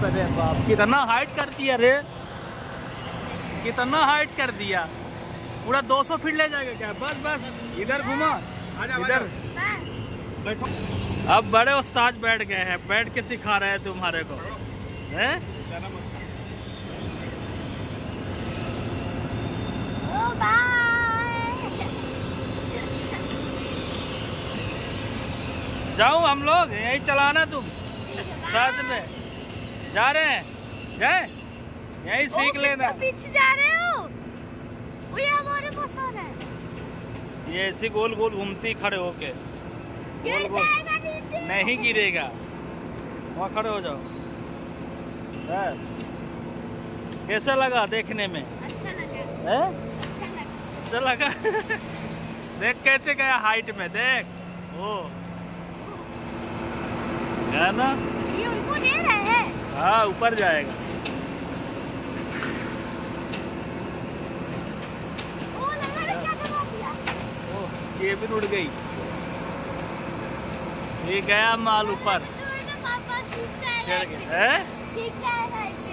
बाप रे बाप। कितना हाइट कर दिया रे। कितना हाइट कर दिया। पूरा 200 फीट ले जाएगा क्या? बस बस। इधर घुमा। इधर। बैठो। अब बड़े उस्ताद बैठ गए हैं। बैठ के सिखा रहे हैं तुम्हारे को। हैं? ओ बाय जाऊँ हम लोग यही चलाना तुम। साथ में। जा रहे हैं। गए यही सीख लेना। पीछे जा रहे हो? वो ये हमारे पास आ रहा है। ये ऐसी गोल गोल घूमती खड़े होके। जाएगा नीचे नहीं गिरेगा। वहाँ खड़े हो जाओ। कैसा लगा देखने में? अच्छा लगा। है? अच्छा लगा। अच्छा लगा। देख कैसे गया हाइट में देख। ओ। है ना? हैं ऊपर जाएगा। ओ ओ ये भी उड़ गई। ये गया माल ऊपर। चढ़ गया। है।